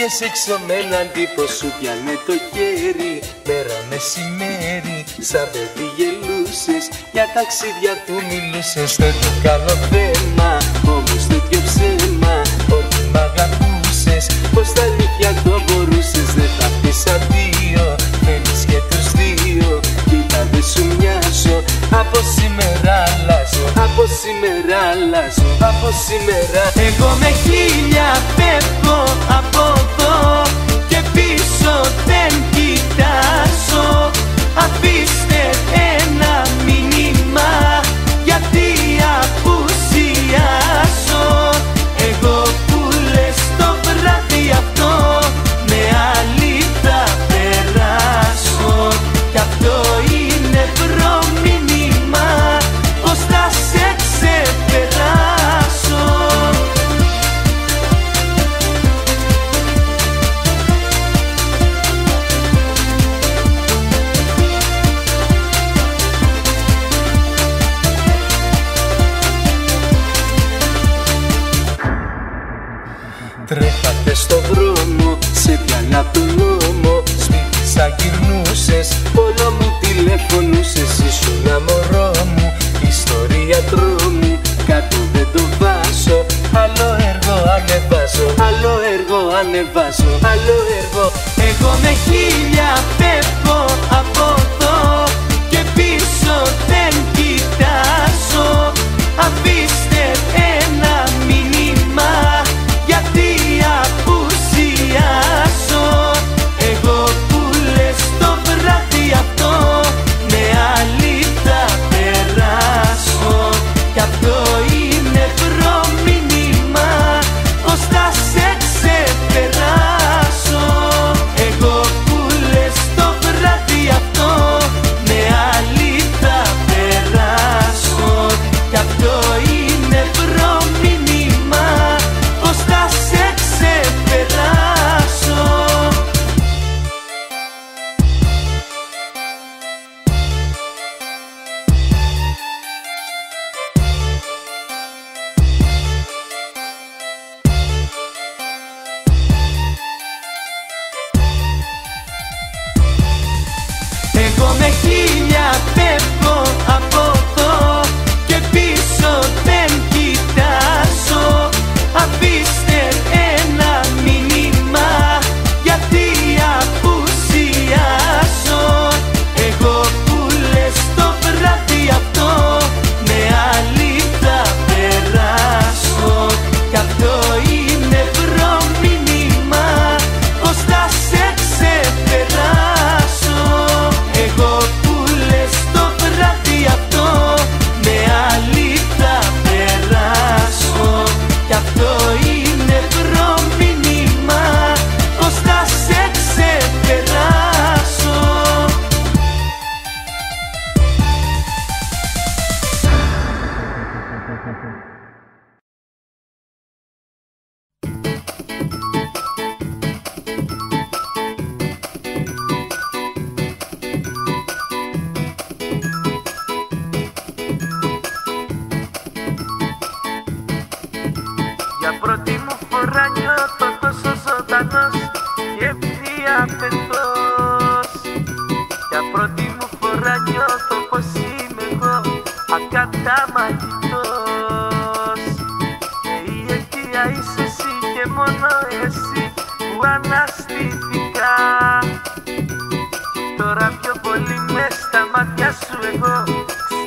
Είχες εξωμένα τύπο σου πιάνε το χέρι Πέρα μεσημέρι σαν παιδί γελούσες Για ταξίδια του μιλούσες το καλό θέμα Όμως τέτοιο ψέμα. από σήμερα αλλάς, από σήμερα. Εγώ με χίλια πέφτω από εδώ και πίσω δεν κοιτάζω. Αφήστε ένα μήνυμα. ανεβάζω. Άλλο έργο ανεβάζω. Άλλο έργο. Εγώ με χίλια πέπ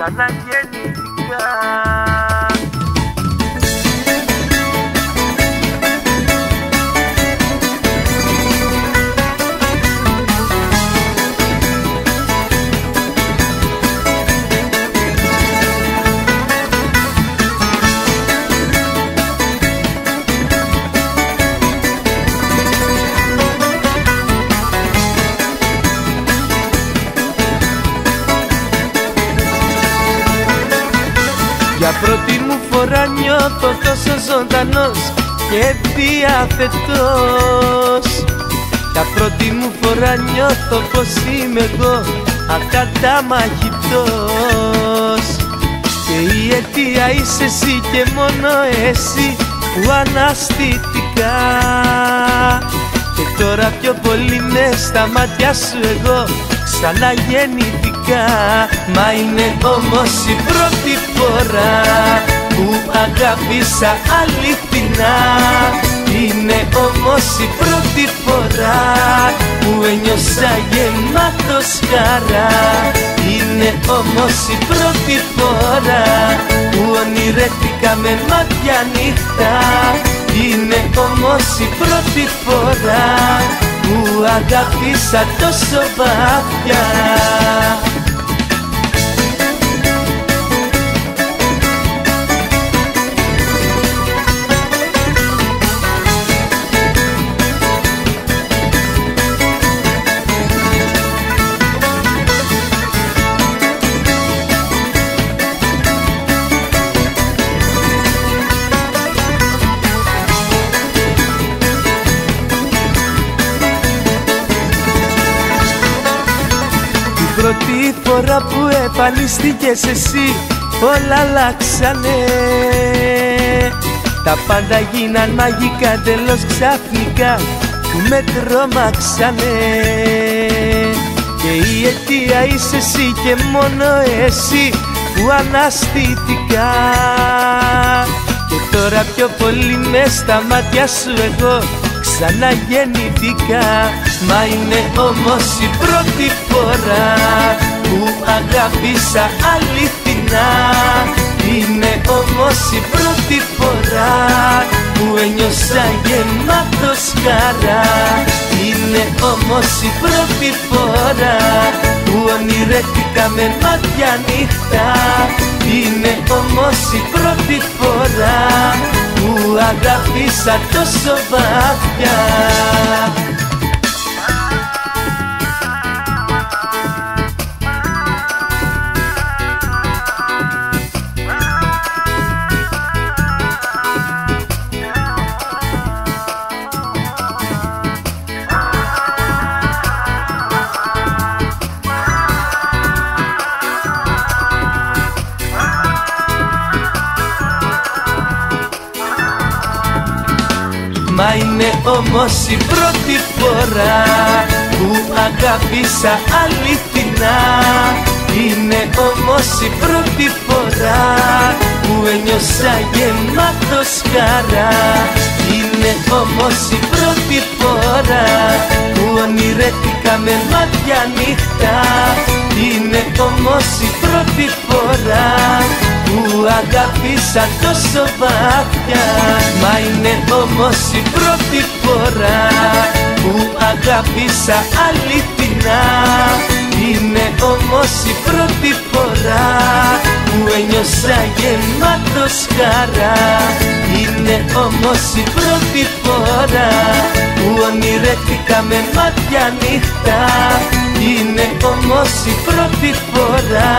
Canal Για πρώτη μου φορά νιώθω τόσο ζωντανός και διαθετός. Για πρώτη μου φορά νιώθω πως είμαι εγώ ακαταμαχητός. Και η αιτία είσαι εσύ και μόνο εσύ που αναστητικά Και τώρα πιο πολύ μες στα μάτια σου εγώ ξαναγεννηθήκα Μα είναι όμως η πρώτη φορά που αγάπησα αληθινά. Είναι όμως η πρώτη φορά που ένιωσα γεμάτος χαρά. Είναι όμως η πρώτη φορά που ονειρεύτηκα με μάτια νύχτα. Είναι όμως η πρώτη φορά που αγάπησα τόσο βαθιά που επανιστήκες εσύ όλα αλλάξανε. Τα πάντα γίναν μαγικά τέλος ξαφνικά που με τρομάξανε Και η αιτία είσαι εσύ και μόνο εσύ που αναστήθηκα. Και τώρα πιο πολύ με στα μάτια σου εγώ ξαναγεννηθήκα Μα είναι όμως η πρώτη φορά που αγάπησα αληθινά. Είναι όμως η πρώτη φορά που ένιωσα γεμάτος χαρά. Είναι όμως η πρώτη φορά που ονειρεύτηκα με μάτια νύχτα Είναι όμως η πρώτη φορά που αγάπησα τόσο βαθιά Μα είναι όμως η πρώτη φορά που αγάπησα αληθινά. Είναι όμως η πρώτη φορά που ένιωσα γεμάτος χαρά. Είναι όμως η πρώτη φορά που ονειρεύτηκα με μάτια νύχτα Είναι όμως η πρώτη φορά που αγάπησα τόσο βαθιά. Μα είναι όμως η πρώτη φορά που αγάπησα αληθινά. Είναι όμως η πρώτη φορά που ένιωσα γεμάτος χαρά. Είναι όμως η πρώτη φορά που ονειρεύτηκα με μάτια νύχτα Είναι όμως η πρώτη φορά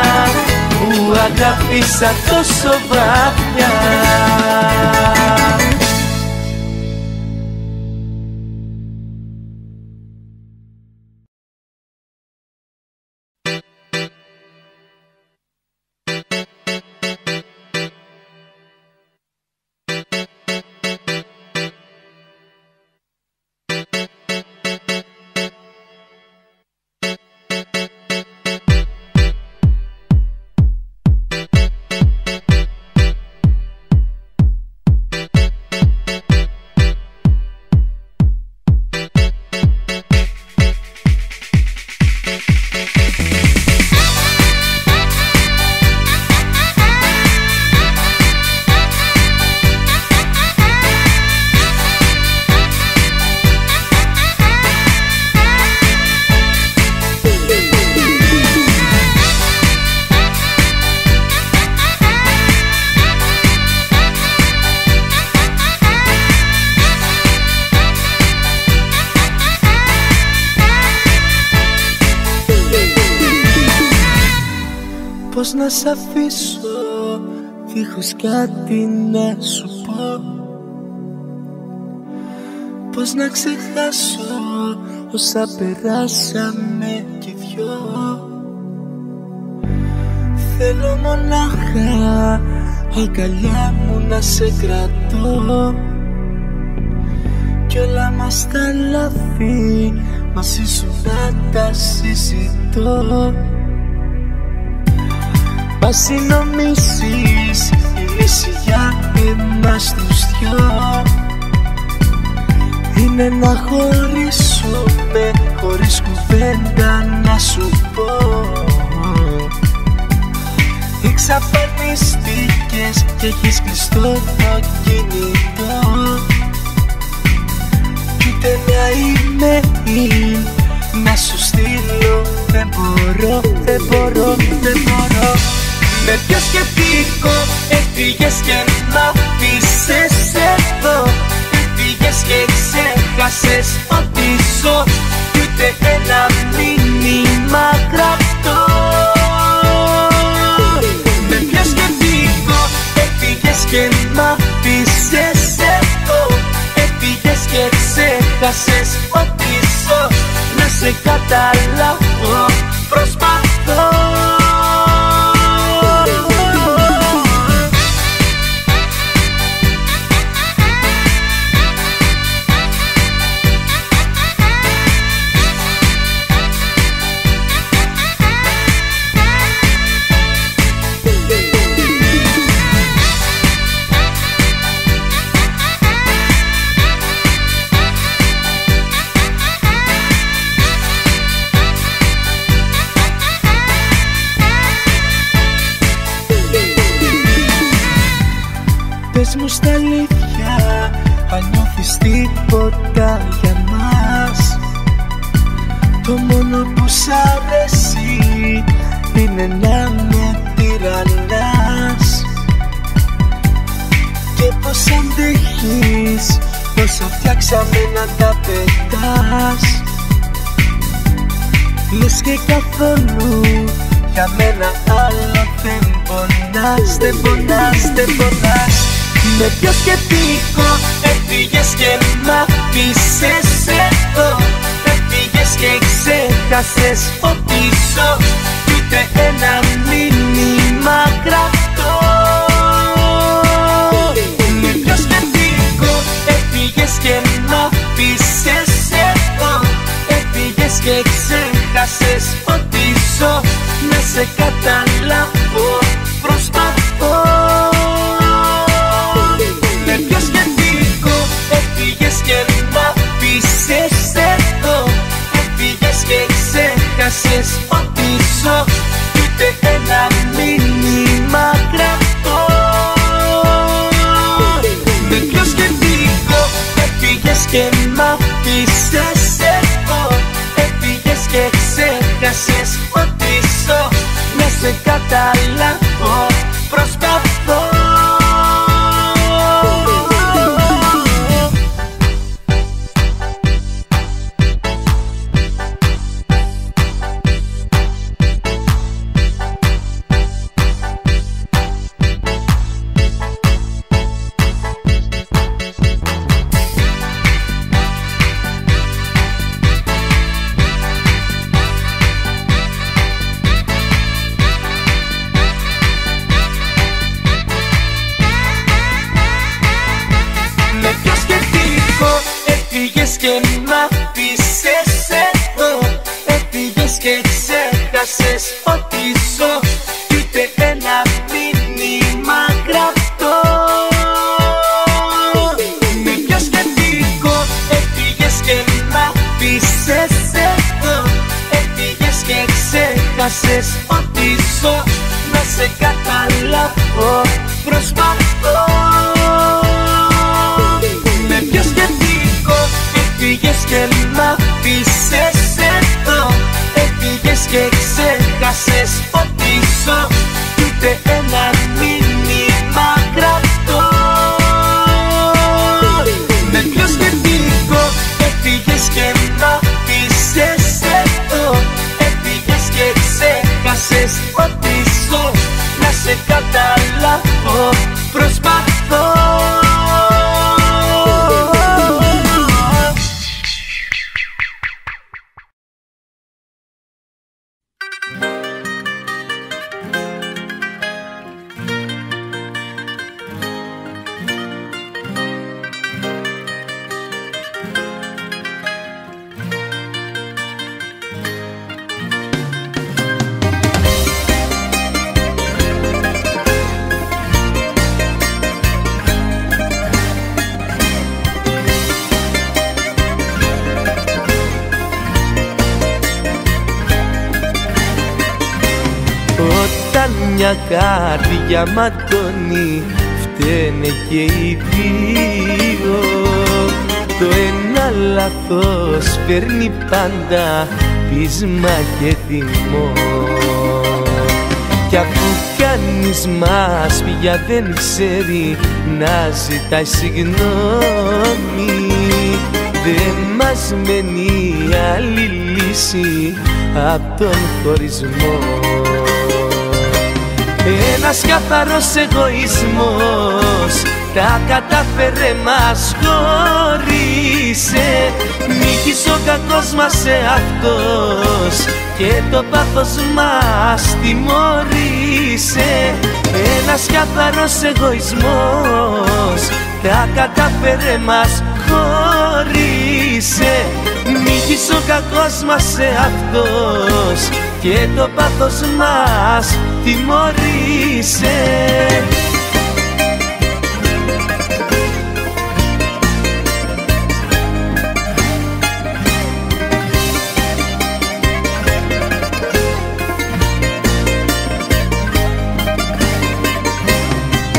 που αγάπησα τόσο βαθιά όσα περάσαμε κι δυο. Θέλω μονάχα αγκαλιά μου να σε κρατώ. Κι όλα μας τα λάθη μαζί σου να τα συζητώ. Μας νομίζεις η λύση για εμάς τους δυο Είναι να χωρίσουμε χωρίς κουβέντα να σου πω. Εξαφανιστήκες και έχεις κλειστό το κινητό. Κι ούτε μια email να σου στείλω. Δεν μπορώ, δεν μπορώ, δεν μπορώ. Με ποιο σκεπτικό έφυγες και μ' αφήσες εδώ Έφυγες και ξέχασες ότι ζω Κι ούτε ένα μήνυμα γραπτό Με ποιο σκεπτικό έφυγες και μ' αφήσες εδώ Έφυγες και ξέχασες ότι ζω Να σε καταλάβω προσπαθώ Πες μου στα αλήθεια Αν νιώθεις τίποτα για μας. Το μόνο που σ' αρέσει Είναι να με τυραννάς Και πως αντέχεις Όσα φτιάξαμε να τα πετάς. Λες και καθόλου για μένα άλλο δεν πονάς, δεν πονάς, δεν πονάς Με ποιο σκεπτικό. Έφυγες και μ' αφήσες εδώ. Έφυγες και ξέχασες ότι ζω Κι ούτε ένα μήνυμα κρατώ Με ποιο σκεπτικό. Έφυγες και μ' αφήσες εδώ. Έφυγες και ξέχασες ότι ζω Να σε καταλάβω. Προσπαθώ ξέχασες ότι ζω Κι ούτε ένα μήνυμα κρατώ Με ποιο σκεπτικό έφυγες και μ' αφήσες εδώ. Έφυγες και ξέχασες ότι ζω Να σε καταλάβω προσπαθώ με καρδιά ματώνει φταίνε και οι δύο. Το ένα λάθος παίρνει πάντα πείσμα και θυμό Κι αφού κανείς μας πια δεν ξέρει να ζητάει συγγνώμη Δεν μας μένει άλλη λύση απ' τον χωρισμό ένας καθαρός εγωισμός. Τα κατάφερε μας χωρίσε Νίκησε ο κακός μας αυτός. Και το πάθος μας τιμωρήσε Ένας καθαρός εγωισμός. Τα κατάφερε μας χωρίσε Νίκησε ο κακός μας αυτός και το πάθος μας τιμωρήσε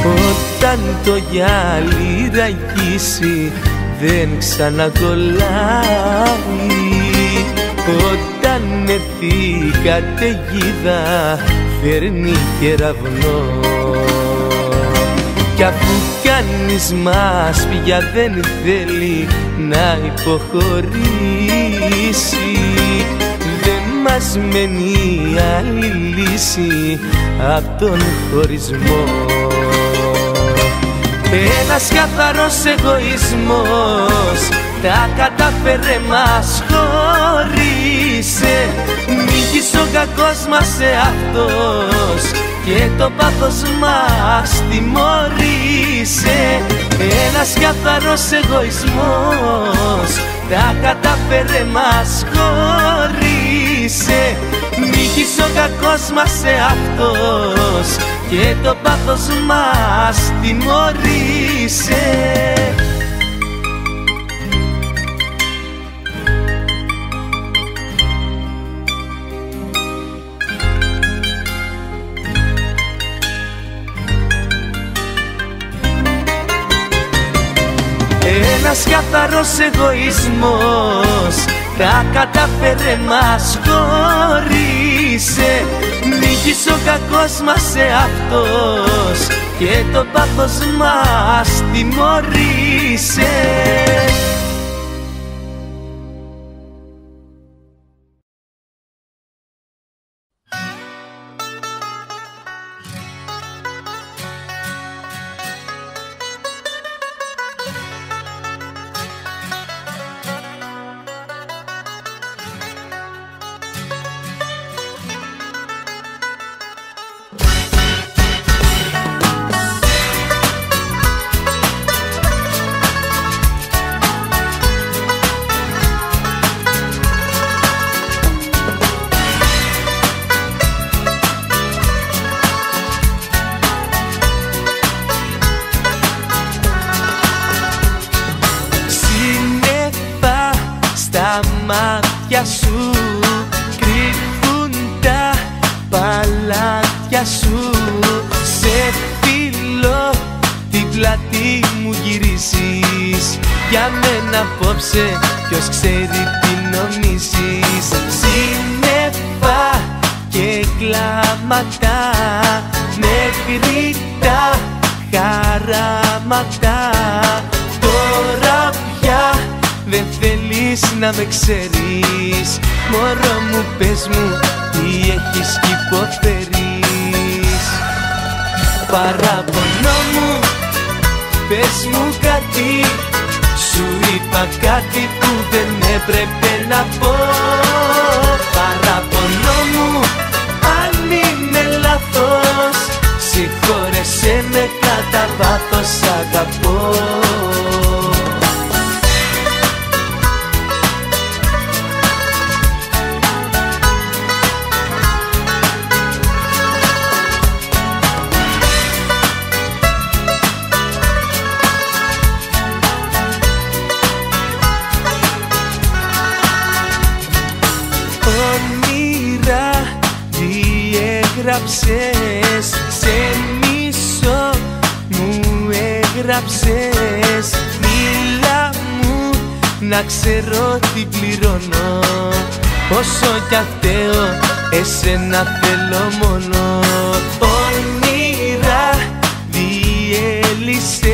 Όταν το γυάλι ραγίσει δεν ξανακολλάει. Όταν έρθει καταιγίδα φέρνει κεραυνό κι αφού κανείς μας πια δεν θέλει να υποχωρήσει. Δεν μας μένει άλλη λύση απ' τον χωρισμό ένας καθαρός εγωισμός τα κατάφερε μας χωρίσε Νίκησε ο κακός μας αυτός και το πάθος μας τιμωρήσε Ένας καθαρός εγωισμός τα κατάφερε μας χωρίσε Νίκησε ο κακός μας αυτός και το πάθος μας τιμωρήσε Ένας καθαρός εγωισμός τα κατάφερε μας χωρίσε Νίκησε ο κακός μας αυτός και το πάθος μας τιμωρήσε Όσο κι αν εσένα θέλω μόνο. Όνειρα διέλυσες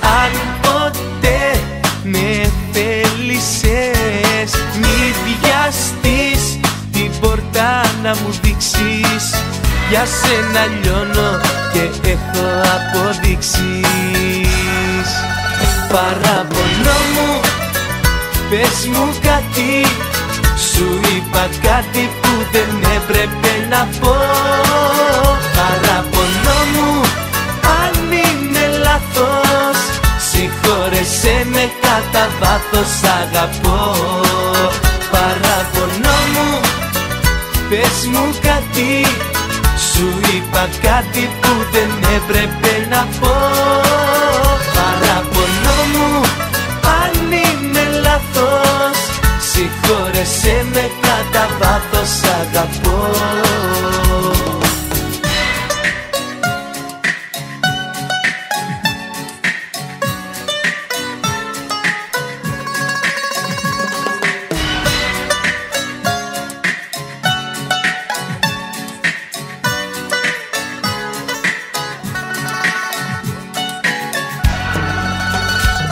Αν ποτέ με θέλησες. Μη βιαστείς την πόρτα να μου δείξεις. Για σένα λιώνω και έχω αποδείξεις. Παραπονό μου, πες μου κάτι Σου είπα κάτι που δεν έπρεπε να πω. Παραπονό μου, αν είναι λάθος. Συγχώρεσέ με κατά βάθος αγαπώ. Παραπονό μου, πες μου κάτι. Σου είπα κάτι που δεν έπρεπε να πω αγαπώ.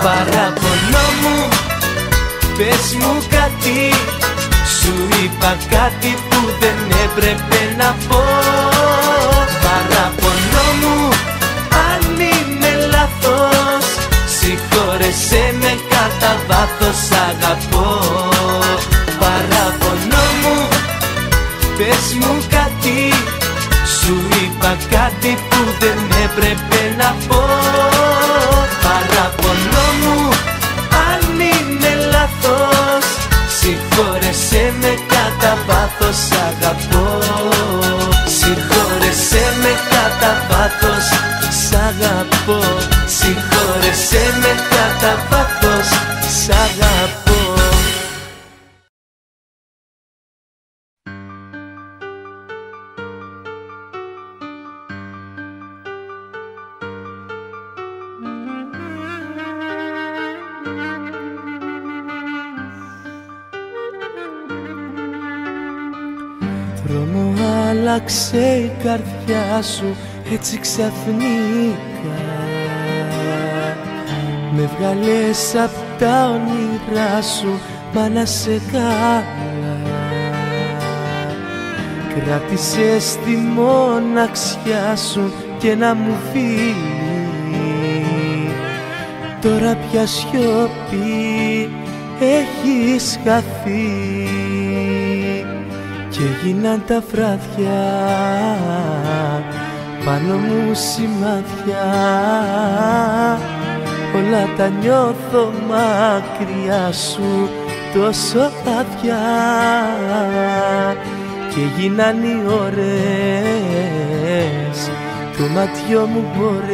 Παραπονό μου, πες μου κάτι Σου είπα κάτι Συγχώρεσέ με κατά βάθος σ' αγαπώ. Δρόμο άλλαξε η καρδιά σου έτσι ξαφνικά Με βγάλες απ' τα όνειρά σου μα να σε καλά. Κράτησες τη μοναξιά σου και να μου φύγεις. Τώρα πια σιωπή έχεις χαθεί. Και γίναν τα βράδια πάνω μου σημάδια όλα τα νιώθω μακριά σου τόσο άδεια και γίναν οι ώρες το ματιό μου μπορές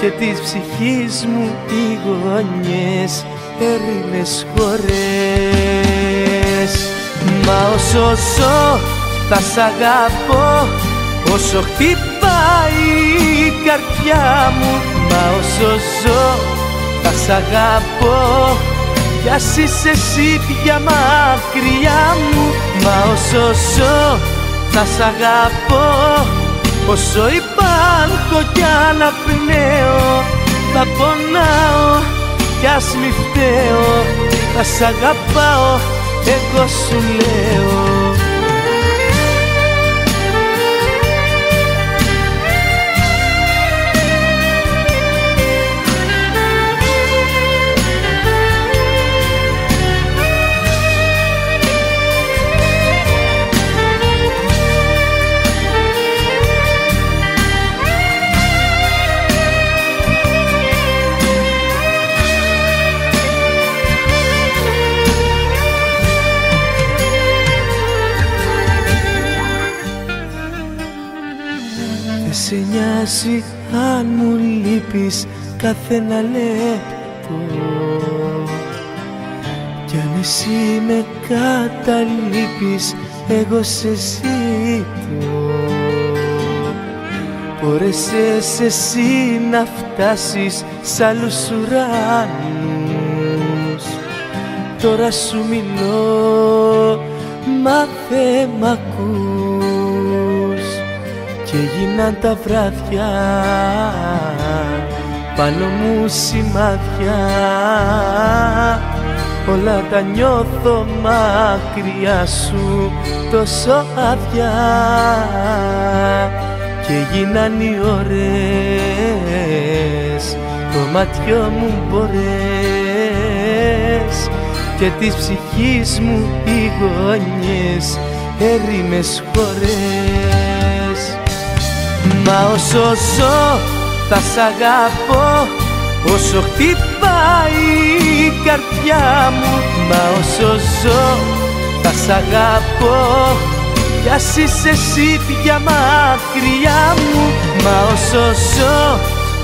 και της ψυχής μου οι γωνιές έρημες χώρες. Μα όσο ζω θα σ' αγαπώ όσο χτυπάει η καρδιά μου Μα όσο ζω θα σ' αγαπώ. Κι ας είσαι εσύ πια μακριά μου Μα όσο ζω θα σ' αγαπώ. Όσο υπάρχω κι αναπνέω θα πονάω. Κι ας μη φταίω θα σ' αγαπάω εγώ σου λέω λείπεις κάθε ένα λεπτό Κι αν εσύ με καταλείπεις εγώ σε ζήτω Μπορέσες εσύ να φτάσεις σ' άλλους ουράνους Τώρα σου μιλώ, μα δεν μ' ακούς. Και γίναν τα βράδια πάνω μου σημάδια. Όλα τα νιώθω μακριά σου τόσο άδεια. Και γίναν οι ώρες το ματιό μου μπορές Και της ψυχής μου οι γωνιές έρημες χωρές Μα όσο ζω θα σ' αγαπώ. Όσο χτυπάει η καρδιά μου Μα όσο ζω θα σ' αγαπώ. Κι ας είσαι εσύ πια μακριά μου Μα όσο ζω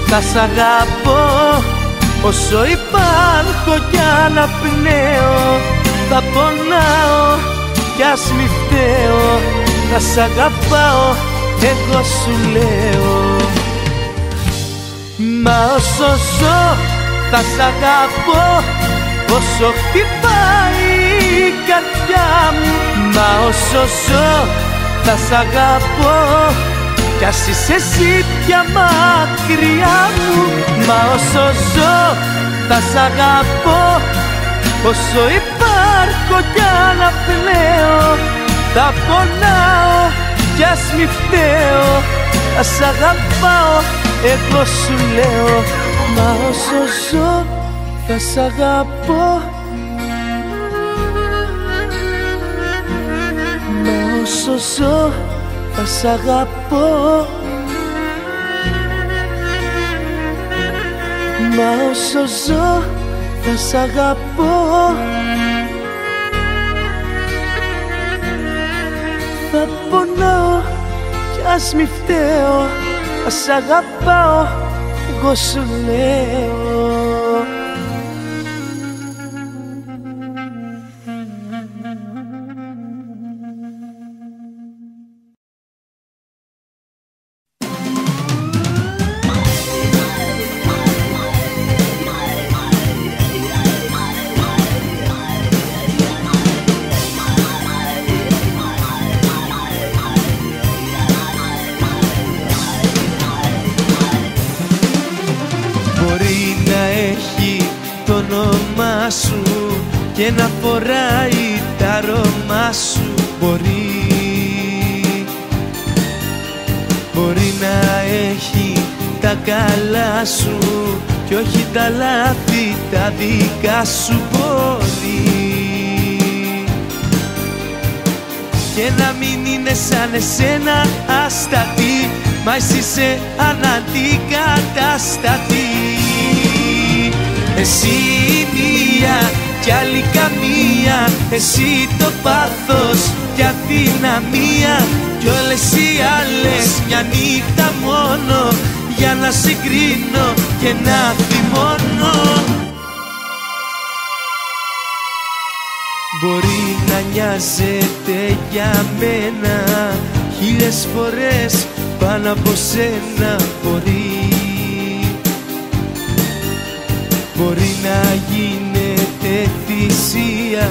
θα σ' αγαπώ. Όσο υπάρχω κι αναπνέω Θα πονάω. Κι ας μη φταίω Θα σ' αγαπάω εγώ σου λέω Μα όσο ζω θα σ' αγαπώ Όσο χτυπάει η καρδιά μου. Μα όσο ζω θα σ' αγαπώ Κι ας είσαι εσύ πια μακριά μου. Μα όσο ζω θα σ' αγαπώ Όσο υπάρχω κι αναπνέω. Θα πονάω κι ας μη φταίω Θα σ' αγαπάω εγώ σου λέω Μα όσο ζω θα σ' αγαπώ. Μα όσο ζω θα σ' αγαπώ. Μα όσο ζω θα σ' αγαπώ. Θα πονάω κι ας μη φταίω Σ' αγαπάω, εγώ σου λέω και να φοράει τα αρώμα σου μπορεί. Μπορεί να έχει τα καλά σου κι όχι τα λάθη τα δικά σου μπορεί. Και να μην είναι σαν εσένα αστατή μα εσύ είσαι αναντικαταστατή εσύ μία κι άλλη καμία. Εσύ το πάθος και αδυναμία. Κι όλες οι άλλες μια νύχτα μόνο. Για να συγκρίνω και να θυμώνω. Μπορεί να νοιάζεται για μένα Χίλιες φορές πάνω από σένα μπορεί. Μπορεί να γίνεται θυσία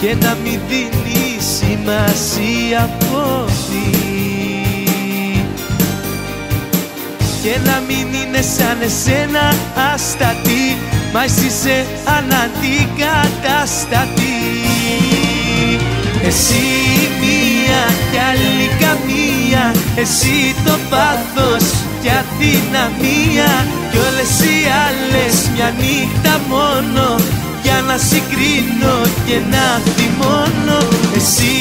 και να μην δίνει σημασία πόδι και να μην είναι σαν εσένα αστατή μα εσύ είσαι αναντικαταστατή Εσύ μία κι άλλη καμία εσύ το πάθος και αδυναμία. Κι όλες οι άλλες μια νύχτα μόνο για να συγκρίνω και να θυμώνω. Εσύ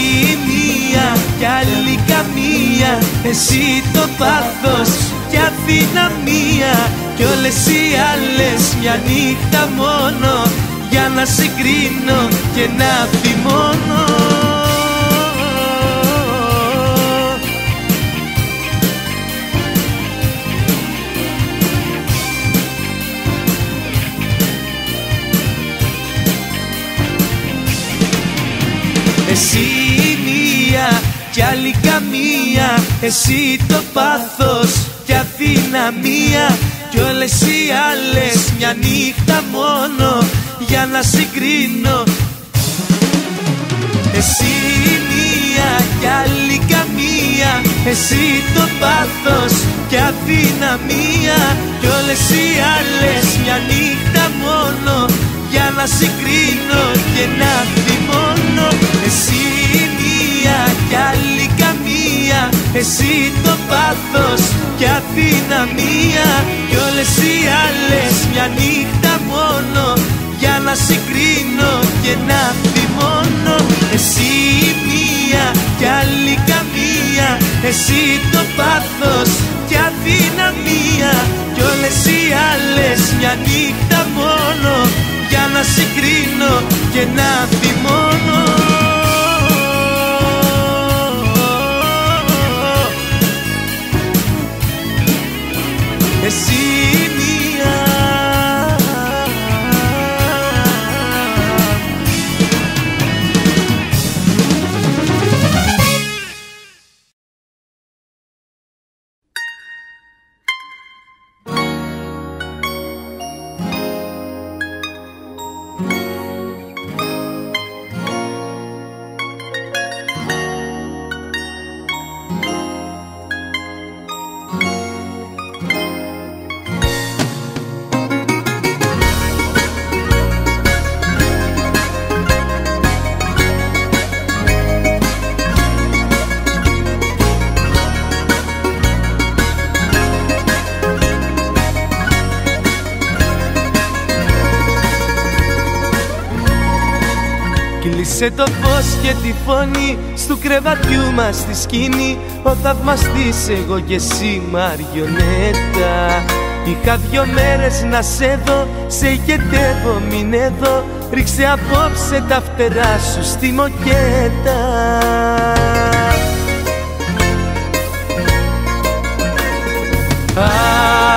μία κι άλλη καμία. Εσύ το πάθος και αδυναμία. Κι όλες οι άλλες μια νύχτα μόνο. Για να συγκρίνω και να θυμώνω Εσύ μία κι άλλη καμία. Εσύ το πάθος και αδυναμία κι όλες οι άλλες μια νύχτα μόνο για να συγκρίνω. Εσύ μία κι άλλη καμία. Εσύ το πάθος και αδυναμία Κι όλες οι άλλες μια νύχτα μόνο Για να συγκρίνω και να θυμώνω Εσύ μία κι άλλη καμία Εσύ το πάθος και αδυναμία. Κι όλες οι άλλες μια νύχτα μόνο. Για να συγκρίνω και να θυμώνω. Εσύ μία κι άλλη καμία Εσύ το πάθος και αδυναμία. Κι όλες οι άλλες μια νύχτα μόνο Για να συγκρίνω και να θυμώνω. Εσύ και τη φωνή Στου κρεβατιού μας στη σκηνή Ο θαυμαστής εγώ και εσύ μαριονέτα. Είχα δυο μέρες να σε δω Σε ηγετεύω μην εδώ. Ρίξε απόψε τα φτερά σου στη μοκέτα.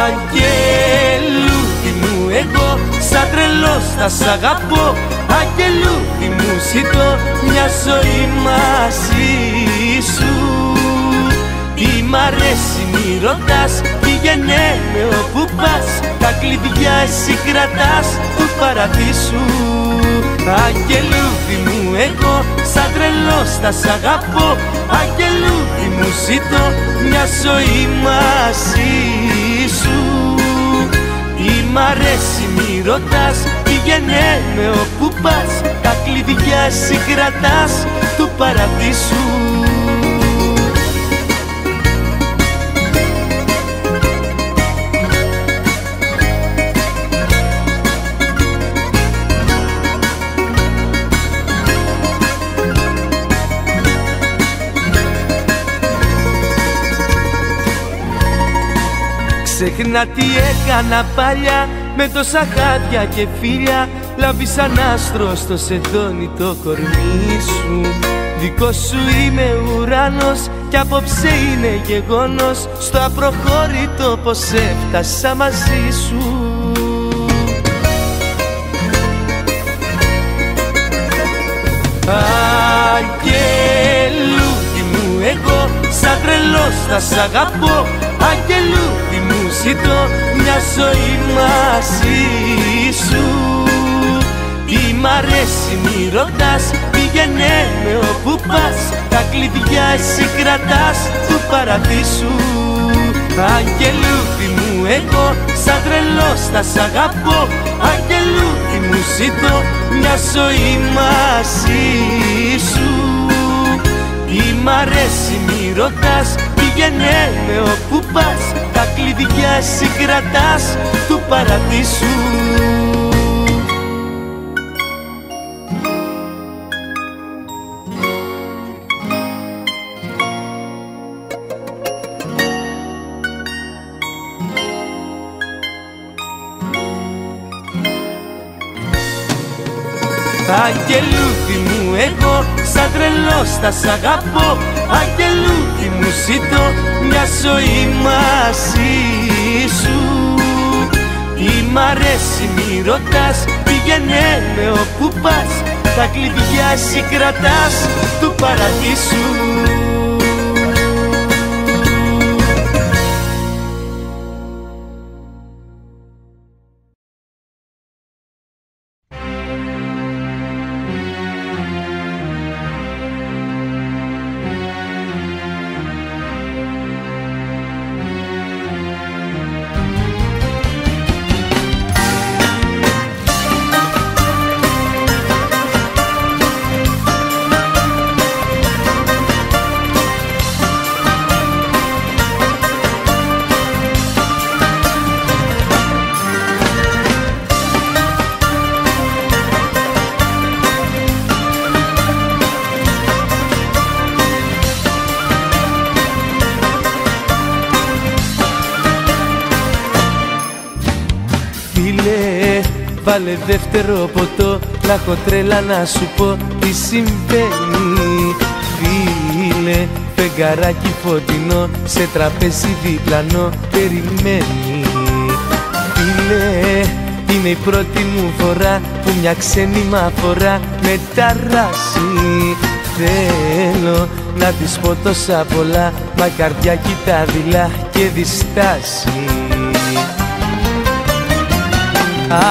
Αγγελούδι μου εγώ Σαν τρελός θα σ' αγαπώ. Αγγελούδι μου ζητώ μια ζωή μαζί σου. Τι μ' αρέσει μη ρωτάς Πήγαινε με όπου πας. Τα κλειδιά εσύ κρατάς του παραδείσου. Αγγελούδι μου εγώ σαν τρελός θα σ' αγαπώ. Αγγελούδι μου ζητώ μια ζωή μαζί σου. Τι μ' αρέσει μη ρωτάς Πήγαινε με όπου πας Τα κλειδιά εσύ κρατάς του παραδείσου Ξέχνα τι έκανα παλιά με τόσα χάδια και φίλια. Λάβει σαν άστρο στο σεντόνι το κορμί σου. Δικό σου είμαι ουρανός κι απόψε είναι γεγονός. Στο απροχώρητο πως έφτασα μαζί σου. Αγγελούδι μου εγώ σαν τρελός θα σ' αγαπώ. Αγγελούδι μου ζητώ μια ζωή μαζί σου. Τι μ' αρέσει μη ρωτάς Πήγαινε με όπου πας. Τα κλειδιά εσύ κρατάς του παραδείσου. Αγγελούδι μου εγώ σαν τρελός θα σ' αγαπώ. Αγγελούδι μου ζητώ μια ζωή μαζί σου. Τι μ' αρέσει μη ρωτάς Πήγαινε με όπου πας. Τα κλειδιά εσύ κρατάς του παραδείσου Αγγελούδι μου εγώ σαν τρελός θα σ' αγαπώ Αγγελούδι μου ζητώ μια ζωή μαζί σου. Τι μ' αρέσει μη ρωτάς Πήγαινε με όπου πας. Τα κλειδιά εσύ κρατάς του παραδείσου Βάλε δεύτερο ποτό Να έχω τρέλα να σου πω τι συμβαίνει Φίλε Φεγγαράκι φωτεινό Σε τραπέζι διπλανό Περιμένει. Φίλε είναι η πρώτη μου φορά που μια ξένη μ' αφορά με ταράσει Θέλω να της πω τόσα πολλά Μα καρδιά κοιτά δειλά και διστάσει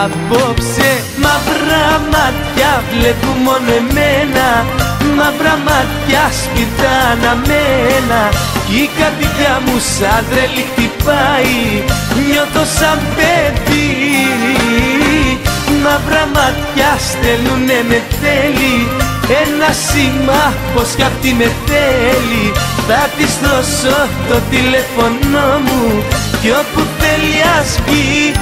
Απόψε μαύρα μάτια βλέπουν μόνο εμένα. Μαύρα μάτια σπιτά αναμένα. Κι η καρδιά μου σαν τρελή χτυπάει. Νιώθω σαν παιδί. Μαύρα μάτια στέλνουνε με θέλει Ένα σήμα πως κι αυτή με θέλει. Θα της δώσω το τηλέφωνο μου. Κι όπου θέλει ας βγει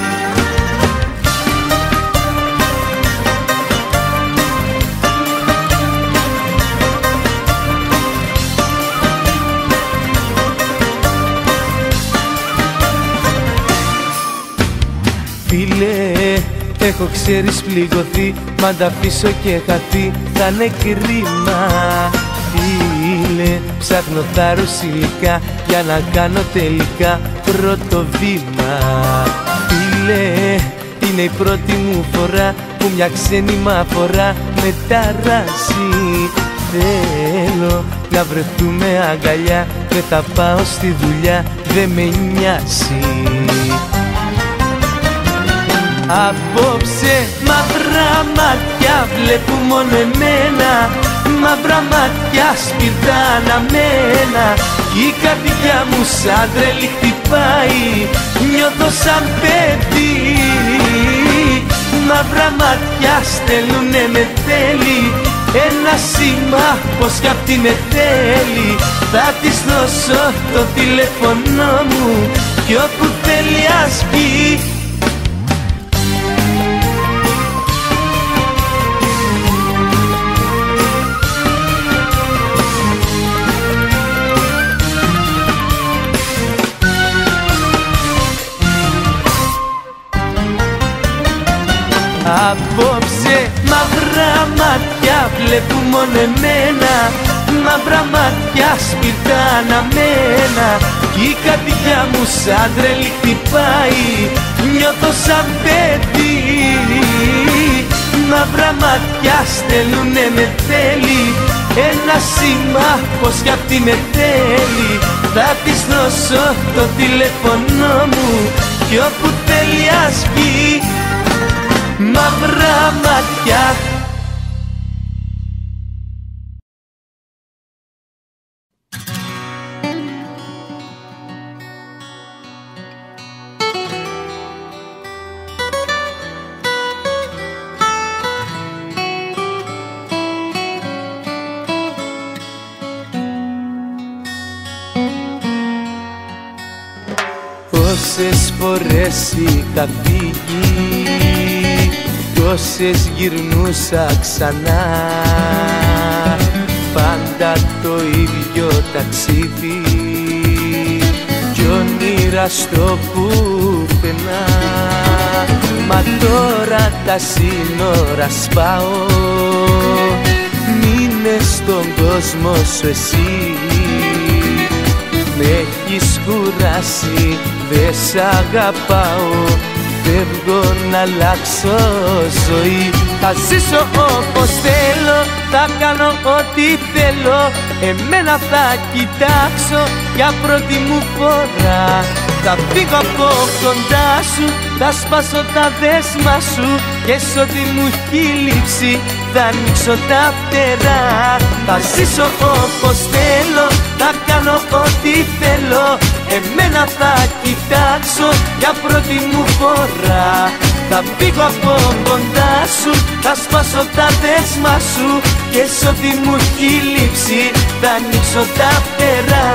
Φίλε, έχω ξέρεις πληγωθεί Μα τα αφήσω και χαθεί θα είναι κρίμα. Φίλε, ψάχνω θάρρος υλικά Για να κάνω τελικά πρώτο βήμα. Φίλε, είναι η πρώτη μου φορά Που μια ξένη μ' αφορά με ταράζει Θέλω να βρεθούμε αγκαλιά Δεν θα πάω στη δουλειά, δεν με νοιάζει Απόψε μαύρα μάτια βλέπουν μόνο εμένα. Μαύρα μάτια σπιρτά αναμένα. Κι η καρδιά μου σαν τρελή χτυπάει. Νιώθω σαν παιδί. Μαύρα μάτια στέλνουνε με θέλει ένα σήμα πως κι αυτή με θέλει. Θα της δώσω το τηλέφωνο μου. Κι όπου θέλει ας πει Απόψε. Μαύρα μάτια βλέπουν μόνο εμένα Μαύρα μάτια σπιρτά αναμένα. Κι η καρδιά μου σαν τρελή χτυπάει. Νιώθω σαν παιδί. Μαύρα μάτια στέλνουνε με θέλει Ένα σήμα πως κι αυτή με θέλει. Θα της δώσω το τηλέφωνο μου. Κι όπου θέλει ας πει μαύρα μάτια. Πόσες φορές είχα φύγει Τόσες γυρνούσα ξανά. Πάντα το ίδιο ταξίδι. Κι όνειρα στο πουθενά Μα τώρα τα σύνορα σπάω. Μείνε στον κόσμο σου εσύ. Με έχεις κουράσει, δεν σ' αγαπάω Φεύγω να αλλάξω ζωή. Θα ζήσω όπως θέλω Θα κάνω ό,τι θέλω. Εμένα θα κοιτάξω για πρώτη μου φορά. Θα φύγω από κοντά σου Θα σπάσω τα δέσμα σου. Και σ' ό,τι μου έχει λείψει Θα ανοίξω τα φτερά. Θα ζήσω όπως θέλω Θα κάνω ό,τι θέλω. Εμένα θα κοιτάξω για πρώτη μου φορά. Θα φύγω από κοντά σου Θα σπάσω τα δέσμα σου. Και σ' ό,τι μου έχει λείψει Θα ανοίξω τα φτερά.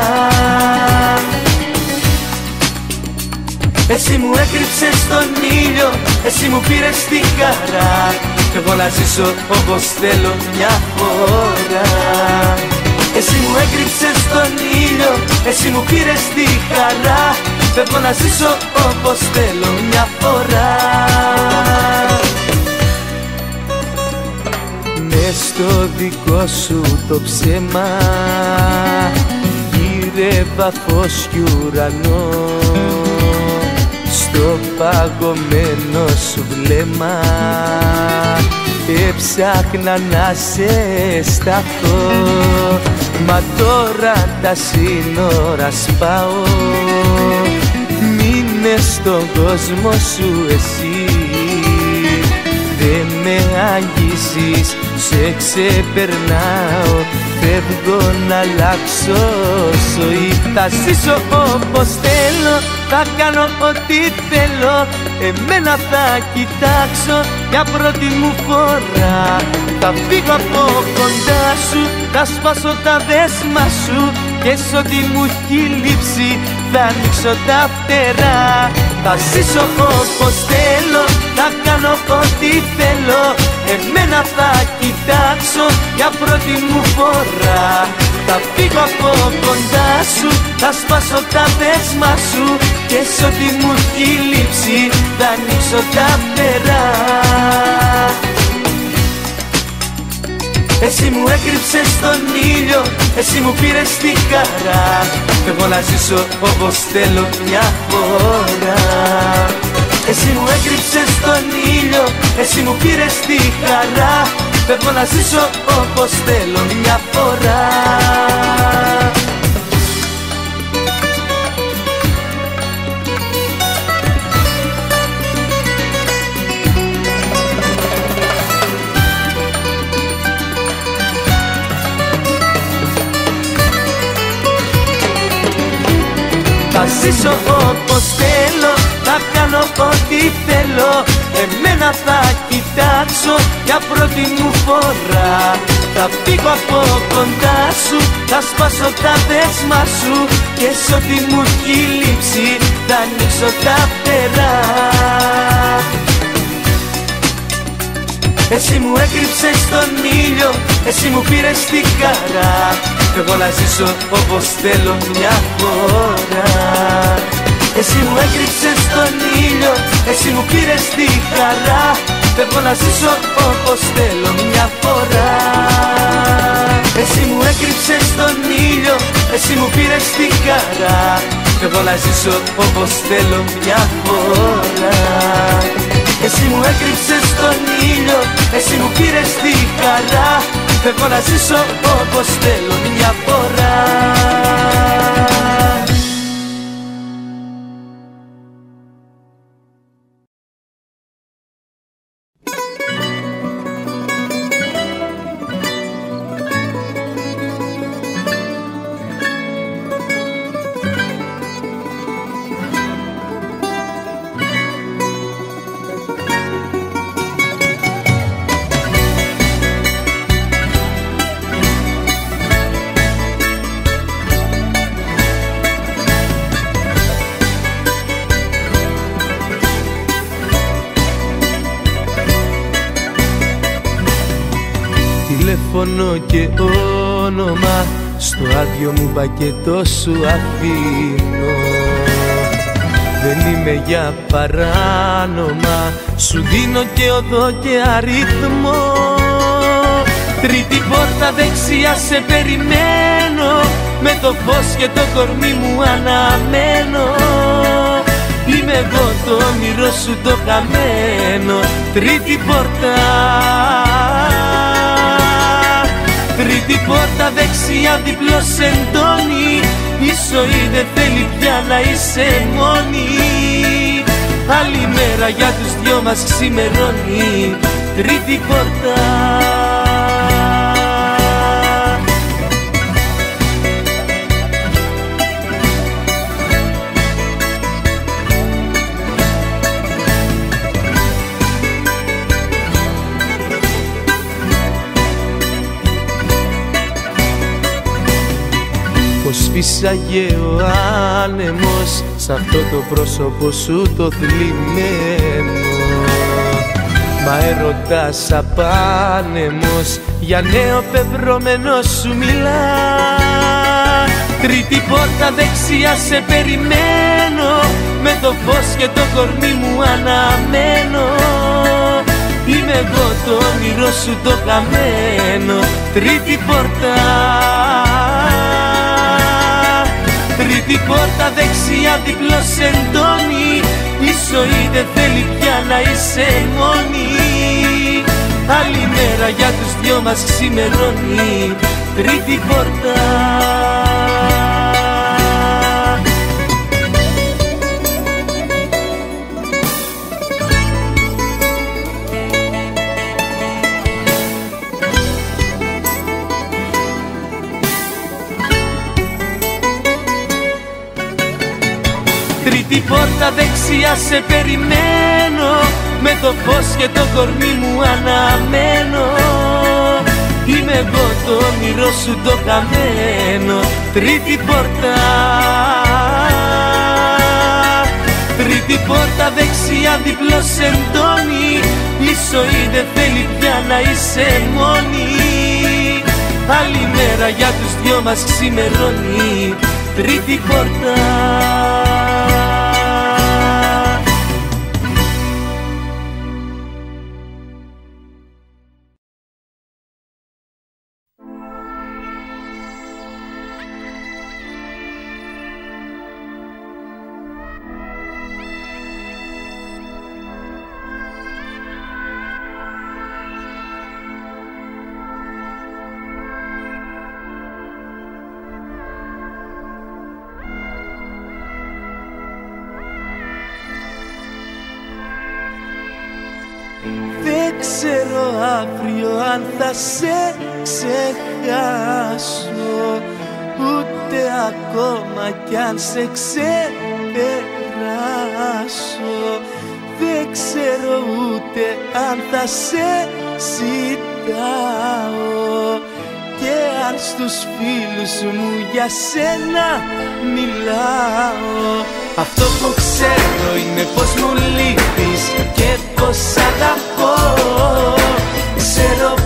Εσύ μου έκρυψες τον ήλιο, εσύ μου πήρες τη χαρά Κι εγώ να ζήσω όπως θέλω μια φορά εσύ μου έκρυψες τον ήλιο, εσύ μου πήρες τη χαρά. Φεύγω να ζήσω όπως θέλω μια φορά. Μες στο δικό σου το ψέμα. Γύρευα φως κι ουρανό. Στο παγωμένο σου βλέμμα. Έψαχνα να σε σταθώ Μα τώρα τα σύνορα σπάω. Μείνε στον κόσμο σου εσύ. Δεν με αγγίσεις, σε ξεπερνάω Φεύγω να αλλάξω ζωή. Θα ζήσω όπως θέλω, θα κάνω ό,τι θέλω. Εμένα θα κοιτάξω για πρώτη μου φορά. Θα φύγω από κοντά σου, θα σπάσω τα δέσμα σου Και σ' ό,τι μου έχει λείψει θα ανοίξω τα φτερά. Θα ζήσω όπως θέλω, θα κάνω ό,τι θέλω. Εμένα θα κοιτάξω για πρώτη μου φορά. Θα φύγω από κοντά σου, θα σπάσω τα δέσμα σου. Και σ' ό,τι μου έχει λείψει θα ανοίξω τα φτερά εσύ μου έκρυψες τον ήλιο, εσύ μου πήρες τη χαρά. Εγώ να ζήσω όπως θέλω μια φορά. Εσύ μου έκρυψες τον ήλιο, εσύ μου πήρες τη χαρά. Φεύγω να ζήσω όπως θέλω μια φορά ζήσω όπως θέλω, θα κάνω ό,τι θέλω. Εμένα θα κοιτάξω για πρώτη μου φορά. Θα φύγω από κοντά σου, θα σπάσω τα δέσμα σου. Και σ' ό,τι μου έχει λείψει θα ανοίξω τα φτερά. Εσύ μου έκρυψες τον ήλιο, εσύ μου πήρες τη χαρά εγώ να ζήσω όπως θέλω μια φορά. Εσύ μου έκρυψες τον ήλιο, εσύ μου πήρες τη χαρά. Φεύγω να ζήσω όπως θέλω μια φορά. Εσύ μου έκρυψες τον ήλιο, εσύ μου πήρες τη χαρά. Φεύγω να ζήσω όπως θέλω μια φορά. Εσύ μου έκρυψες τον ήλιο, εσύ μου πήρες τη χαρά Φεύγω να ζήσω όπως θέλω μια φορά και όνομα. Στο άδειο μου πακετό σου αφήνω. Δεν είμαι για παράνομα. Σου δίνω και οδό και αριθμό. Τρίτη πόρτα δεξιά σε περιμένω. Με το φως και το κορμί μου αναμένω. Είμαι εγώ το όνειρο σου το χαμένο. Τρίτη πόρτα Τρίτη πόρτα δεξιά διπλός εντόνι. Η ζωή δεν θέλει πια να είσαι μόνη. Άλλη μέρα για τους δυο μας ξημερώνει. Τρίτη πόρτα φύσαγε ο άνεμος Σ' αυτό το πρόσωπο σου το θλιμμένο Μα έρωτας απάνεμος Για νέο πευρωμένο σου μιλά. Τρίτη πόρτα δεξιά σε περιμένω Με το φως και το κορμί μου αναμένω. Είμαι εγώ το όνειρο σου το χαμένο Τρίτη πόρτα Τρίτη πόρτα δεξιά διπλός σεντόνι Η ζωή δεν θέλει πια να είσαι μόνη. Άλλη μέρα για τους δυο μας ξημερώνει. Τρίτη πόρτα Τρίτη πόρτα δεξιά σε περιμένω Με το φως και το κορμί μου αναμένω. Είμαι εγώ το όνειρο σου το χαμένο Τρίτη πόρτα. Τρίτη πόρτα δεξιά διπλός σεντόνι Η ζωή δεν θέλει πια να είσαι μόνη. Άλλη μέρα για τους δυο μας ξημερώνει. Τρίτη πόρτα σε ξεχάσω Ούτε ακόμα κι αν σε ξεπεράσω. Δεν ξέρω ούτε αν θα σε ζητάω. Και αν στους φίλους μου για σένα μιλάω. Αυτό που ξέρω είναι πως μου λείπεις και πως αγαπώ. Ξέρω πως με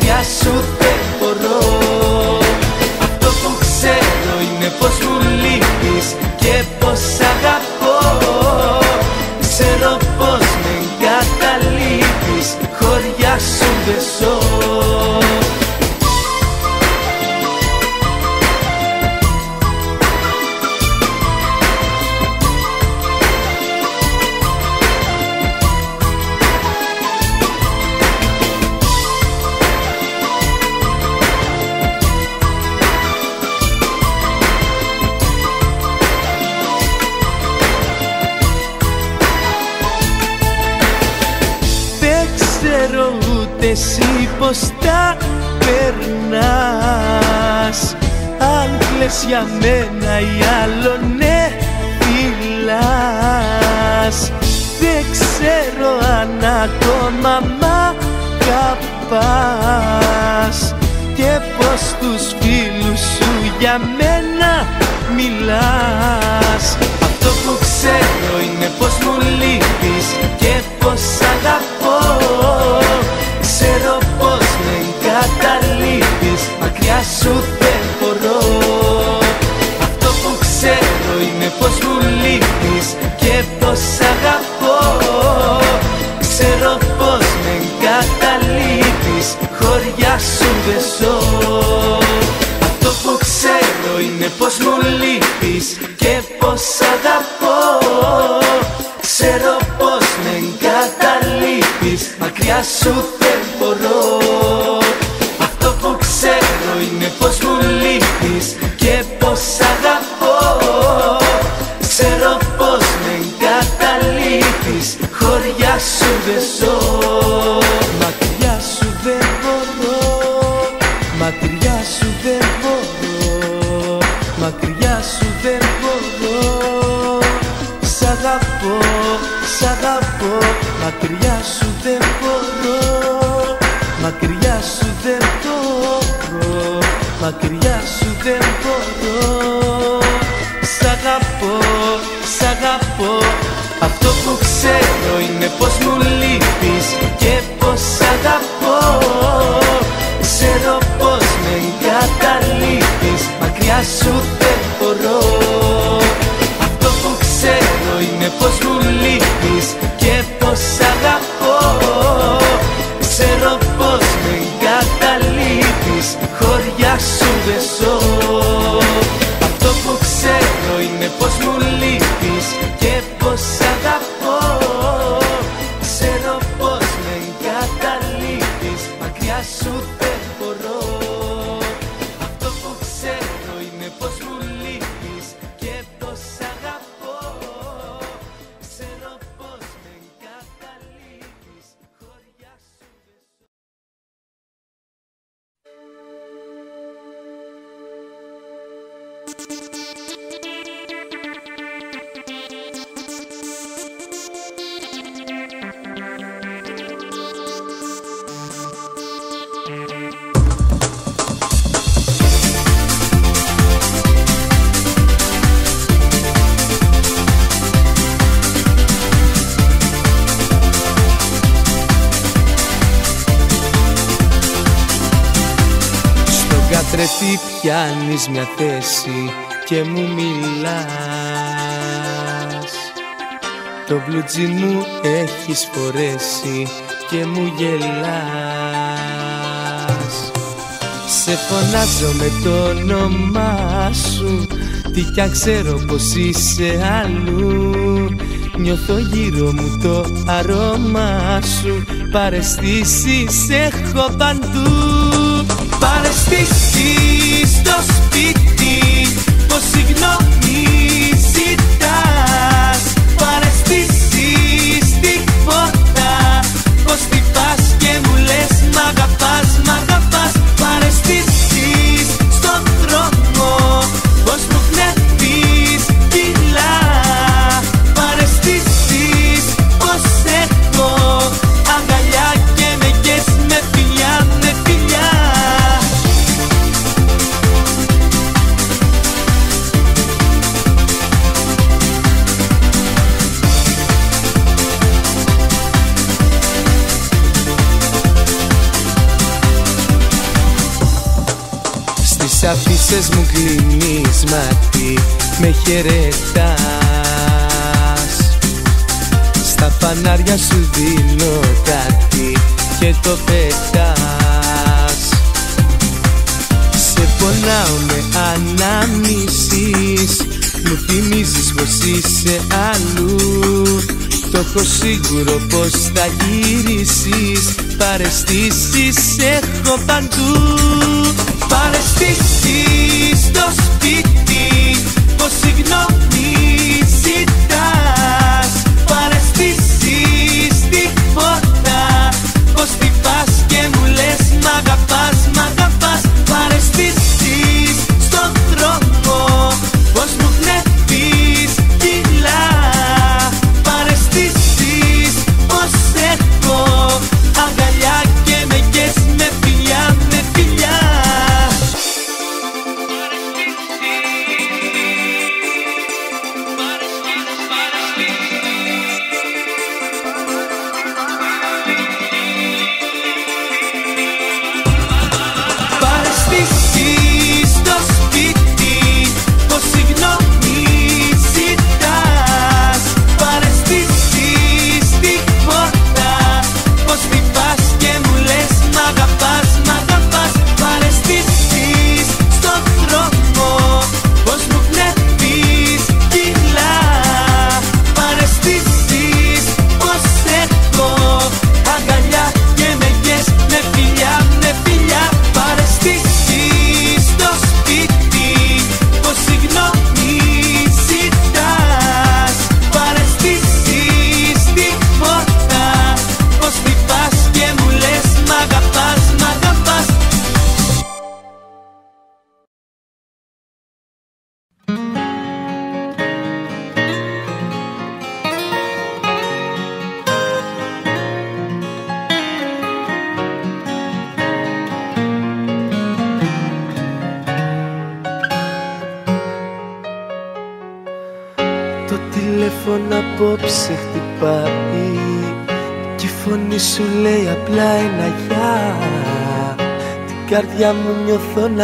εγκαταλείπεις, μακριά σου δεν για μένα ή άλλο ναι φυλάς. Δεν ξέρω αν ακόμα μ' αγαπάς. Και πως τους φίλους σου για μένα μιλάς. Αυτό που ξέρω είναι πως μου λείπεις και πως αγαπώ. Ξέρω πως με εγκαταλείπεις, μακριά σου αγαπώ Ξέρω πως με εγκαταλείπεις, μακριά σου αγαπώ, σ' αγαπώ Μακριά σου δεν μπορώ Στον κατρετή πιάνεις μια θέση και μου μιλάς. Το μπλουτζι μου έχεις φορέσει και μου γελάς. Σε φωνάζω με το όνομά σου Τι κι αν ξέρω πως είσαι αλλού. Νιώθω γύρω μου το αρώμα σου Παρεστήσεις έχω παντού Παρεστήσεις στο σπίτι Πως συγγνώμη ζητάς. Παρεστήσεις στην πόρτα Πως χτυπάς και μου λες Μ' αγαπάς, μ' αγαπάς Στις αφήσεις μου κλείνεις μάτι Με χαιρετάς. Στα φανάρια σου δίνω κάτι Και το πετάς. Σε πονάω με αναμνήσεις Μου θυμίζεις πως είσαι αλλού. Το έχω σίγουρο πως θα γυρίσεις Παρεστήσεις έχω παντού Παρεστήσεις στο σπίτι. Πως συγγνώμη ζητάς. Παρεστήσεις στην πόρτα Πως χτυπάς και μου λες Μ' αγαπάς, μ' αγαπάς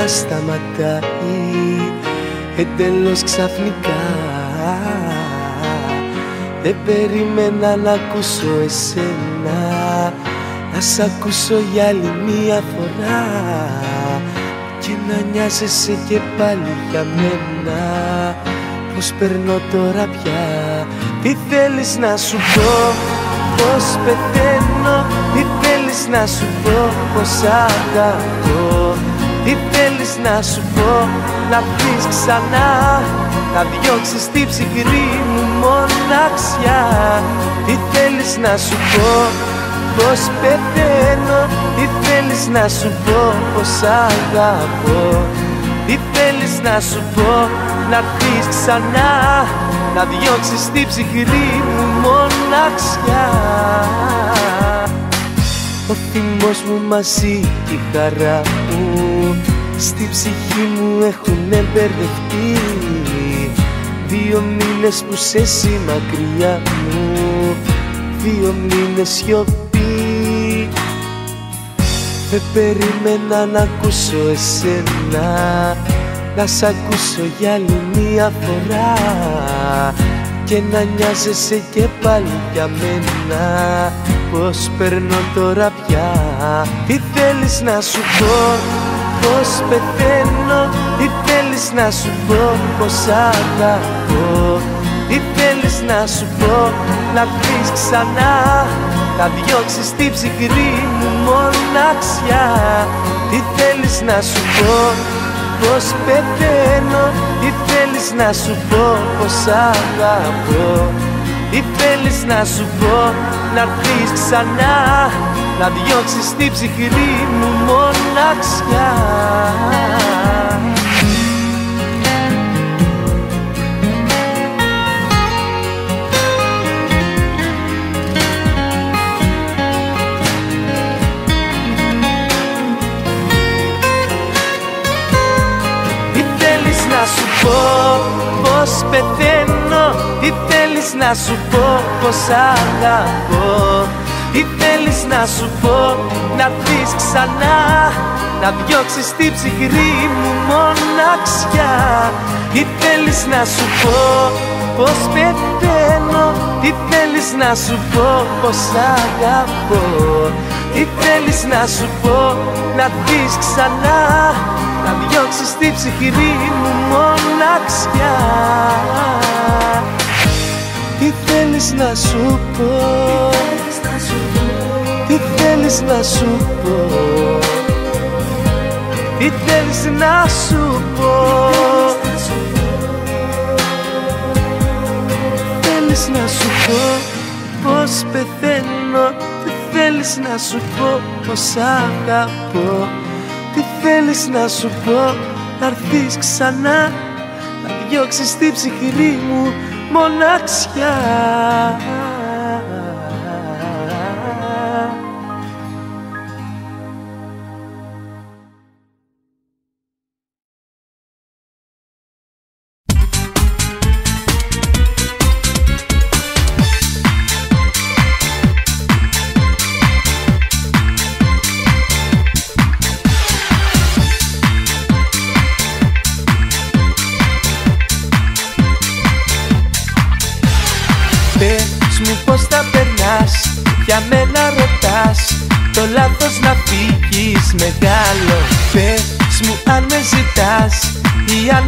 σταματάει. Εντελώς ξαφνικά. Δεν περίμενα να ακούσω εσένα. Να σ' ακούσω για άλλη μία φορά. Και να νοιάζεσαι και πάλι για μένα. Πως περνώ τώρα πια. Τι θέλεις να σου πω; Πως πεθαίνω; Τι θέλεις να σου πω; Πως αγαπώ; Τι θέλεις να σου πω Να πεις ξανά; Να διώξεις τη ψυχρή μου μοναξιά. Τι θέλεις να σου πω Πως πεθαίνω; Τι θέλεις να σου πω Πως αγαπώ; Τι θέλεις να σου πω Να έρθεις ξανά; Να διώξεις τη ψυχρή μου μοναξιά. Ο θυμός μου μαζί και η χαρά μου Στη ψυχή μου έχουνε μπερδευτεί. Δύο μήνες που σε εσύ μακριά μου. Δύο μήνες σιωπή. Δεν περίμενα να ακούσω εσένα. Να σ' ακούσω για άλλη μία φορά. Και να νοιάζεσαι και πάλι για μένα. Πώς περνώ τώρα πια. Τι θέλεις να σου πω; Πώς πεθαίνω Τι θέλεις να σου πω Πως αγαπώ. Τι θέλεις να σου πω Να πεις ξανά. Να διώξεις τη ψυχρή μου μοναξιά. Τι θέλεις να σου πω Πως πεθαίνω. Τι θέλεις να σου πω Πως αγαπώ. Τι θέλεις να σου πω Να έρθεις ξανά Να διώξεις τη ψυχρή μου μοναξιά. Τι θέλεις να σου πω Πως πεθαίνω; Τι θέλεις να σου πω Πως αγαπώ; Τι θέλεις να σου πω Να πεις ξανά Να διώξεις τη ψυχρή μου μοναξιά. Τι θέλεις να σου πω Πως πεθαίνω Τι θέλεις να σου πω Πως αγαπώ. Τι θέλεις να σου πω Να δεις ξανά Να διώξεις τη ψυχρή μου μοναξιά. Τι θέλεις να σου πω Τι θέλεις να σου πω; Τι θέλεις να σου πω; Θέλεις να σου πω πως πεθαίνω; Τι θέλεις να σου πω πως αγαπώ; Τι θέλεις να σου πω; Να έρθεις ξανά Να διώξεις τη ψυχρή μου μοναξιά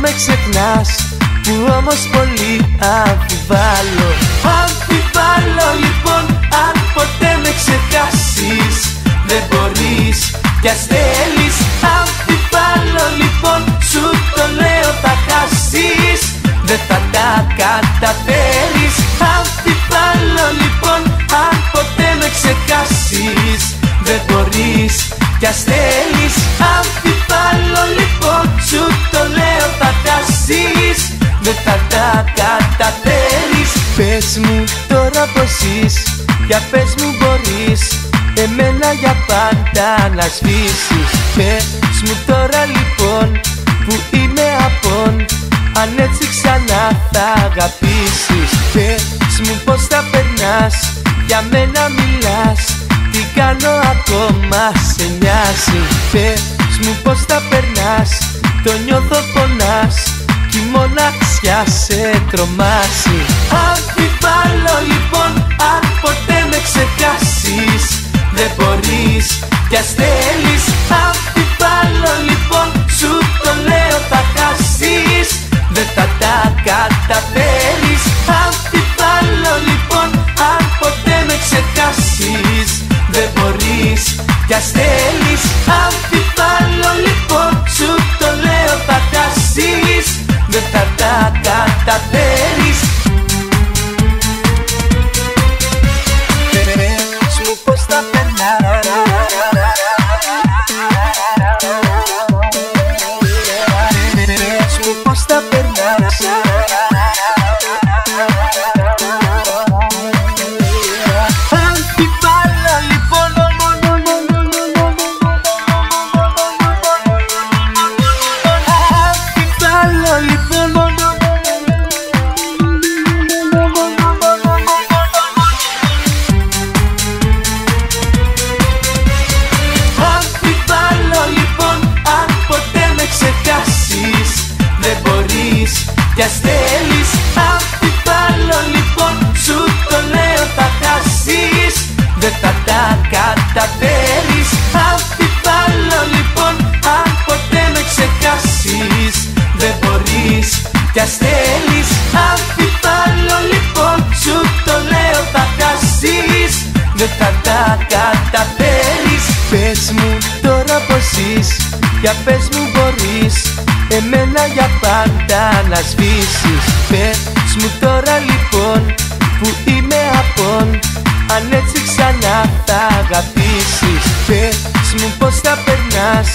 με ξεχνάς Που όμως πολύ αμφιβάλλω. Αμφιβάλλω λοιπόν Αν ποτέ με ξεχάσεις Δεν μπορείς κι ας θέλεις. Αμφιβάλλω λοιπόν Σου το λέω θα χάσεις δεν θα τα καταφέρεις. Αμφιβάλλω λοιπόν αν ποτέ με ξεχάσεις Δεν μπορείς κι ας θέλεις καταφέρεις Πες μου τώρα πως ζεις Για πες μου μπορείς. Εμένα για πάντα να σβήσεις. Πες μου τώρα λοιπόν που είμαι απόν αν έτσι ξανά θα αγαπήσεις. Πες μου πως θα περνάς Για μένα μιλάς. Τι κάνω ακόμα σε νοιάζει. Πες μου πως θα περνάς Το νιώθω πονάς κι η μοναξιά σε τρομάσει Αμφιβάλλω λοιπόν αν ποτέ με ξεχάσεις Δεν μπορείς κι ας θέλεις. Αμφιβάλλω λοιπόν σου το λέω θα χάσεις Δεν θα τα καταφέρεις. Αμφιβάλλω λοιπόν αν ποτέ με ξεχάσεις Δεν μπορείς κι ας θέλεις. that day. Για πες μου μπορείς Εμένα για πάντα να σβήσεις. Πες μου τώρα λοιπόν που είμαι απόν Αν έτσι ξανά θα αγαπήσεις. Πες μου πως θα περνάς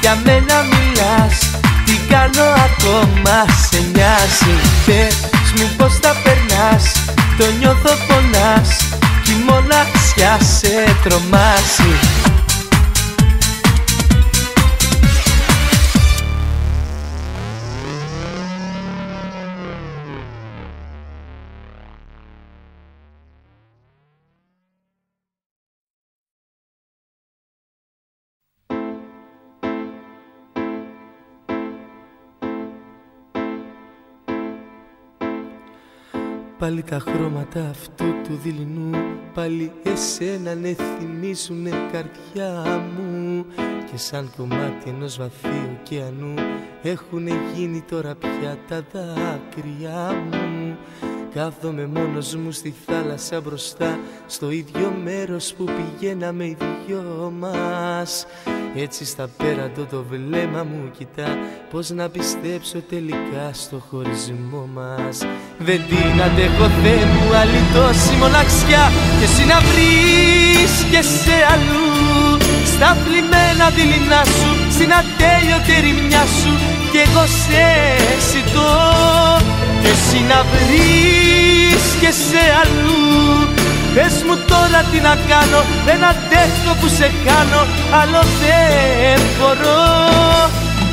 Για μένα μιλάς Τι κάνω ακόμα σε νοιάζει. Πες μου πως θα περνάς Το νιώθω πονάς Κι η μοναξιά σε τρομάζει Πάλι τα χρώματα αυτού του δειλινού. Πάλι εσένα ναι θυμίζουνε καρδιά μου. Και σαν κομμάτι ενός βαθύ ωκεανού Έχουνε γίνει τώρα πια τα δάκρυά μου Κάθομαι μόνος μου στη θάλασσα μπροστά Στο ίδιο μέρος που πηγαίναμε οι δυο μας. Έτσι στα πέραντο το βλέμμα μου κοιτά Πώς να πιστέψω τελικά στο χωρισμό μας. Δεν την αντέχω Θεέ μου άλλη τόση μοναξιά Και εσύ να και σε αλλού. Στα πλημμένα δειλινά σου Στην ατέλειωτη ρημιά σου Κι εγώ σε ζητώ. Και εσύ να και σε αλλού. Πες μου τώρα τι να κάνω Δεν αντέχω που σε κάνω Άλλο δεν μπορώ.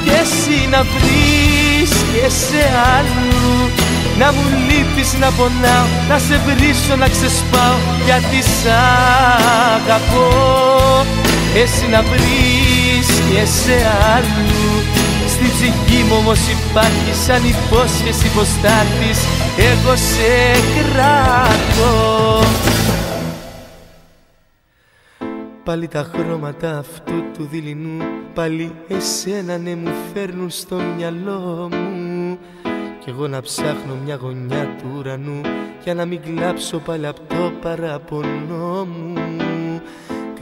Και εσύ να βρεις και σε άλλου να μου λείπεις να πονάω Να σε βρίσω να ξεσπάω Γιατί σ' αγαπώ. Εσύ να βρεις και σε άλλου Στη ψυχή μου όμως υπάρχει σαν υπόσχεση πως θα Εγώ σε κρατώ. Πάλι τα χρώματα αυτού του δειλινού Πάλι εσένα ναι μου φέρνουν στο μυαλό μου. Κι εγώ να ψάχνω μια γωνιά του ουρανού Για να μην κλάψω πάλι απ' το παραπονό μου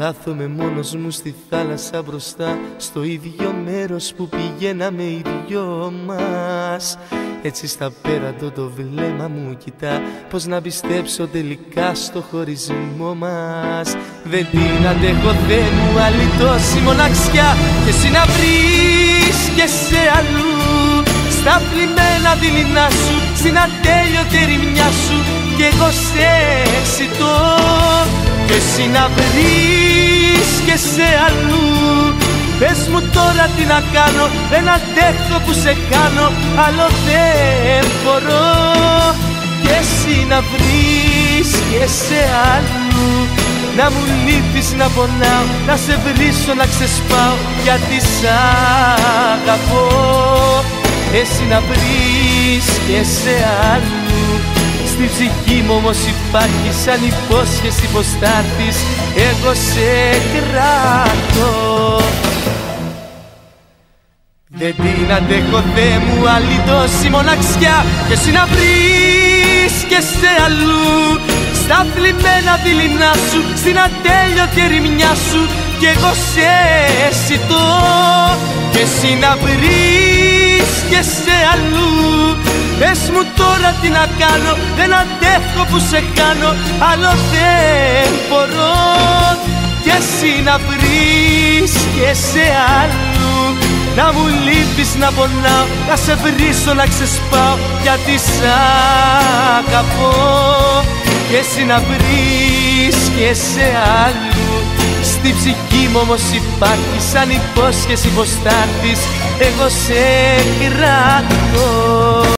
Κάθομαι μόνος μου στη θάλασσα μπροστά Στο ίδιο μέρος που πηγαίναμε οι δυο μας. Έτσι στα πέραντο το βλέμμα μου κοιτά Πώς να πιστέψω τελικά στο χωρισμό μας. Δεν την αντέχω Θεέ μου άλλη τόση μοναξιά Και εσύ να βρεις και σε αλλού. Στα πλημμένα δειλινά σου Στην ατέλειωτη ρημιά σου Κι εγώ σε ζητώ Και εσύ να βρεις και σε αλλού. Πες μου τώρα τι να κάνω. Δεν αντέχω που σε κάνω. Άλλο δεν μπορώ. Και εσύ να βρεις και σε άλλου να μου λείπεις να πονάω. Να σε βρίσω να ξεσπάω. Γιατί σ' αγαπώ. Εσύ να βρεις και σε άλλου Στη ψυχή μου όμως υπάρχει σαν υπόσχεση πως θα Εγώ σε κρατώ. Δεν την αντέχω δε μου άλλη τόση μοναξιά. Και εσύ να βρεις και σε αλλού. Στα θλιμμένα δειλινά σου Στην ατέλειωτη ερημιά σου. Κι εγώ σε ζητώ. Και εσύ να βρεις και σε αλλού. Πες μου τώρα τι να κάνω. Δεν αντέχω που σε κάνω Άλλο δεν μπορώ. Και εσύ να βρεις και σε αλλού. Να μου λείπεις να πονάω. Να σε βρίσω να ξεσπάω. Γιατί σ' αγαπώ. Και εσύ να βρεις και σε άλλου Στη ψυχή μου όμως υπάρχει Σαν υπόσχεση πως θα Εγώ σε κρατώ